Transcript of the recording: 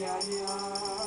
呀呀。